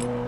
Bye.